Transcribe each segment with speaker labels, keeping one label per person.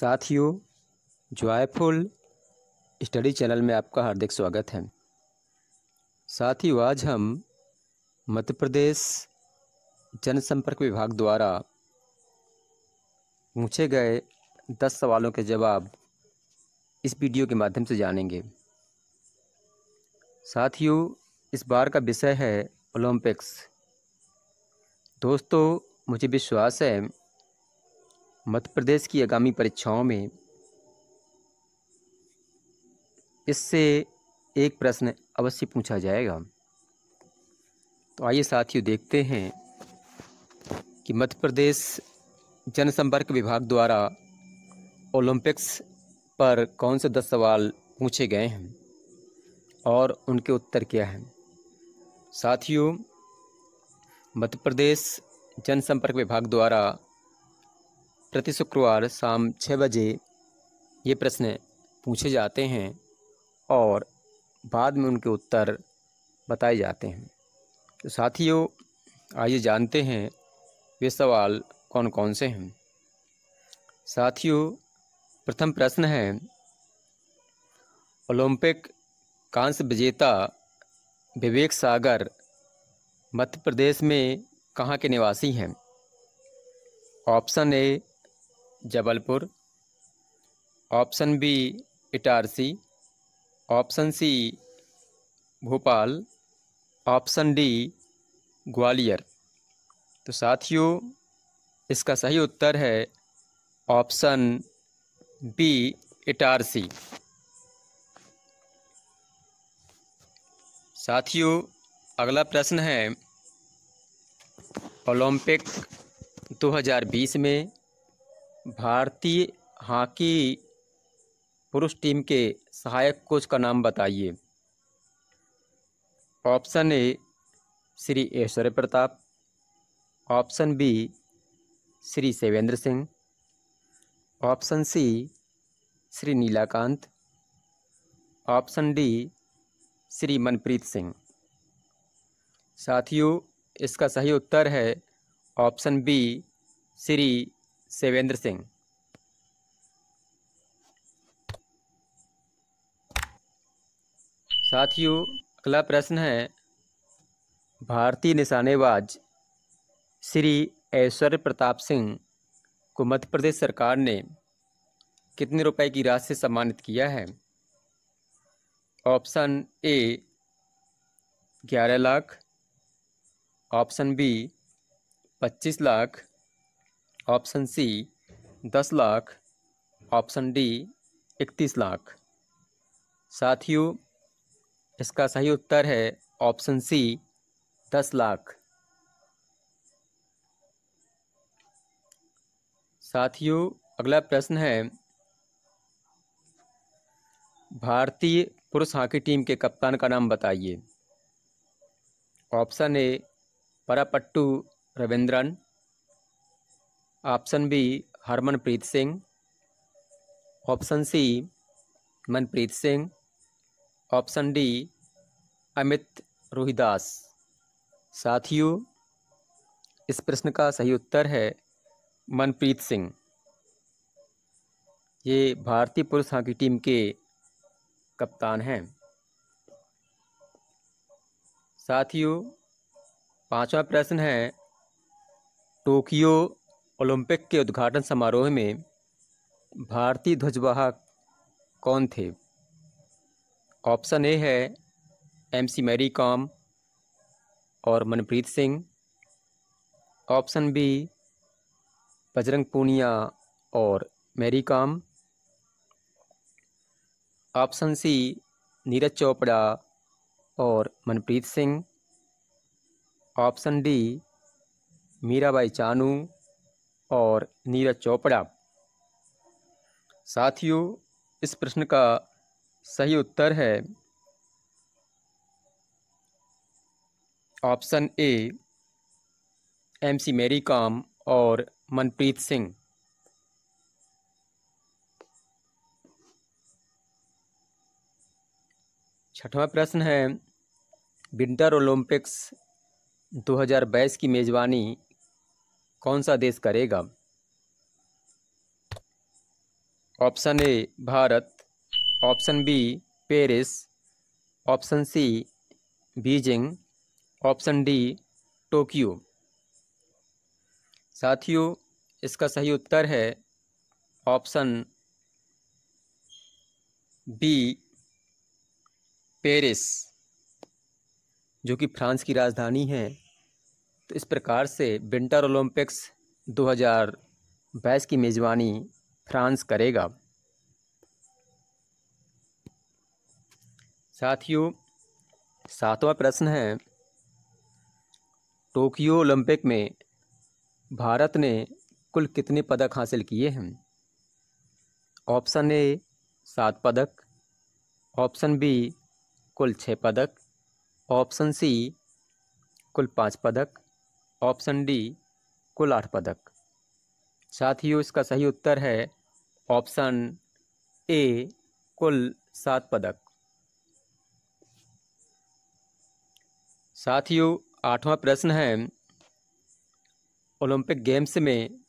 Speaker 1: साथियों joyful study channel में आपका हार्दिक स्वागत है। साथियों, आज हम मध्य प्रदेश जनसंपर्क विभाग द्वारा पूछे गए दस सवालों के जवाब इस वीडियो के माध्यम से जानेंगे। साथियों, इस बार का विषय है ओलंपिक्स दोस्तों, मुझे विश्वास है मध्य प्रदेश की आगामी परीक्षाओं में इससे एक प्रश्न अवश्य पूछा जाएगा। तो आइए साथियों देखते हैं कि मध्य प्रदेश जनसंपर्क विभाग द्वारा ओलंपिक्स पर कौन से दस सवाल पूछे गए हैं और उनके उत्तर क्या हैं। साथियों, मध्य प्रदेश जनसंपर्क विभाग द्वारा प्रति शुक्रवार शाम छः बजे ये प्रश्न पूछे जाते हैं और बाद में उनके उत्तर बताए जाते हैं। तो साथियों, आइए जानते हैं वे सवाल कौन कौन से हैं। साथियों, प्रथम प्रश्न है, ओलंपिक कांस्य विजेता विवेक सागर मध्य प्रदेश में कहाँ के निवासी हैं? Option A Jabalpur, option B Itarsi, option C Bhopal, option D Gwalior. तो साथियों, इसका सही उत्तर है ऑप्शन बी इटारसी। साथियों, अगला प्रश्न है ओलंपिक 2020 में भारतीय हॉकी पुरुष टीम के सहायक कोच का नाम बताइए। Option A, Shri Aishwarya Pratap. Option B, Shri Sevendra Singh. Option C, Shri Neelakant. Option D, Shri Manpreet Singh. साथियों, इसका सही उत्तर है ऑप्शन बी, श्री सेवेंद्र सिंह साथियों, अगला प्रश्न है। भारतीय निशानेबाज श्री ऐश्वर्य प्रताप सिंह को मध्य प्रदेश सरकार ने कितने रुपए की राशि से सम्मानित किया है? ऑप्शन ए, ग्यारह लाख। ऑप्शन बी, पच्चीस लाख। ऑप्शन सी, दस लाख। ऑप्शन डी, इकतीस लाख। साथियों, इसका सही उत्तर है ऑप्शन सी, दस लाख। साथियों, अगला प्रश्न है, भारतीय पुरुष हॉकी टीम के कप्तान का नाम बताइए। Option A, Parapattu Ravindran. Option B, Harmanpreet Singh. Option C, Manpreet Singh. Option D, Amit Rohidas. साथियों, इस प्रश्न का सही उत्तर है मनप्रीत सिंह। ये भारतीय पुरुष हॉकी टीम के कप्तान हैं। साथियों, पांचवा प्रश्न है, टोक्यो ओलंपिक के उद्घाटन समारोह में भारतीय ध्वजवाहक कौन थे? ऑप्शन ए है एमसी मैरी कॉम और मनप्रीत सिंह। ऑप्शन बी बजरंग पूनिया और मैरी कॉम ऑप्शन सी नीरज चोपड़ा और मनप्रीत सिंह। ऑप्शन डी मीराबाई चानू और नीरज चोपड़ा। साथियों, इस प्रश्न का सही उत्तर है ऑप्शन ए, एम सी मेरी कॉम और मनप्रीत सिंह। छठवां प्रश्न है, विंटर ओलंपिक्स 2022 की मेज़बानी कौन सा देश करेगा? Option A, Bharat. Option B, Paris. Option C, Beijing. Option D, Tokyo. साथियों, इसका सही उत्तर है ऑप्शन बी, पेरिस, जो कि फ्रांस की राजधानी है। तो इस प्रकार से विंटर ओलंपिक्स 2022 की मेज़बानी फ्रांस करेगा। साथियों, सातवां प्रश्न है। टोक्यो ओलंपिक में भारत ने कुल कितने पदक हासिल किए हैं? ऑप्शन ए, सात पदक। ऑप्शन बी, कुल छः पदक। ऑप्शन सी, कुल पाँच पदक। ऑप्शन डी कुल आठ पदक। साथियों, इसका सही उत्तर है ऑप्शन ए, कुल सात पदक। साथियों, आठवां प्रश्न है, ओलंपिक गेम्स में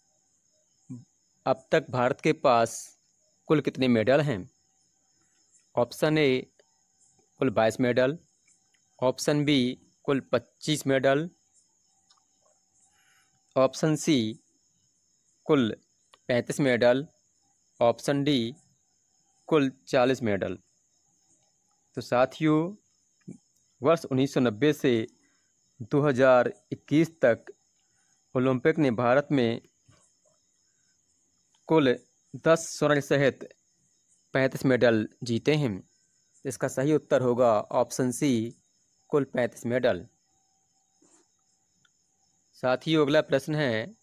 Speaker 1: अब तक भारत के पास कुल कितने मेडल हैं? ऑप्शन ए, कुल बाईस मेडल। ऑप्शन बी, कुल पच्चीस मेडल। ऑप्शन सी, कुल पैंतीस मेडल। ऑप्शन डी, कुल चालीस मेडल। तो साथियों, वर्ष 1990 से 2021 तक ओलंपिक ने भारत में कुल दस स्वर्ण सहित पैंतीस मेडल जीते हैं। इसका सही उत्तर होगा ऑप्शन सी, कुल पैंतीस मेडल। साथियों, अगला प्रश्न है।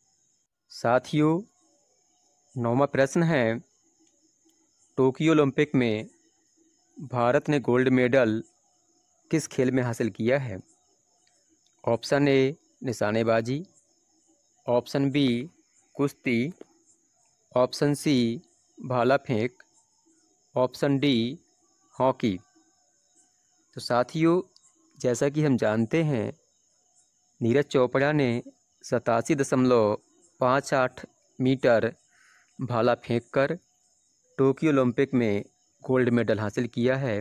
Speaker 1: साथियों, नौवा प्रश्न है। टोक्यो ओलंपिक में भारत ने गोल्ड मेडल किस खेल में हासिल किया है? ऑप्शन ए, निशानेबाजी। ऑप्शन बी, कुश्ती। ऑप्शन सी भाला फेंक ऑप्शन डी, हॉकी। तो साथियों, जैसा कि हम जानते हैं नीरज चोपड़ा ने सतासी दशमलव पाँच आठ मीटर भाला फेंक कर टोक्यो ओलंपिक में गोल्ड मेडल हासिल किया है।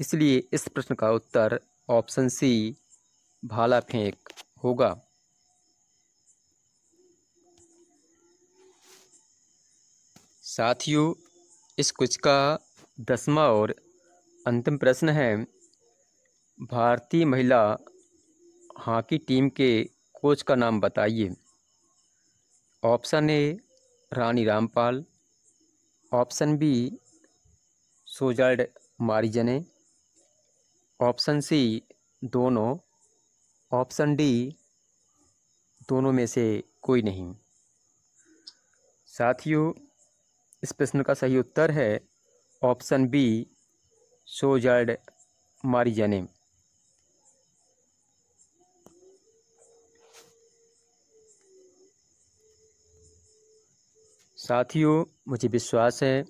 Speaker 1: इसलिए इस प्रश्न का उत्तर ऑप्शन सी, भाला फेंक होगा। साथियों, इस कुछ का दसवां और अंतिम प्रश्न है, भारतीय महिला हॉकी टीम के कोच का नाम बताइए। Option A, Rani Rampal. Option B Sjoerd Marijne. Option C, दोनों। ऑप्शन डी, दोनों में से कोई नहीं। साथियों, इस प्रश्न का सही उत्तर है ऑप्शन बी सोजर्ड मारिजने। साथियों, मुझे विश्वास है,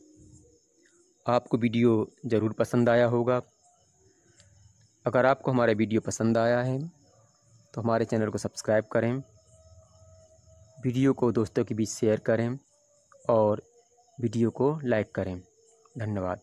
Speaker 1: आपको वीडियो ज़रूर पसंद आया होगा। अगर आपको हमारा वीडियो पसंद आया है तो हमारे चैनल को सब्सक्राइब करें, वीडियो को दोस्तों के बीच शेयर करें और वीडियो को लाइक करें। धन्यवाद।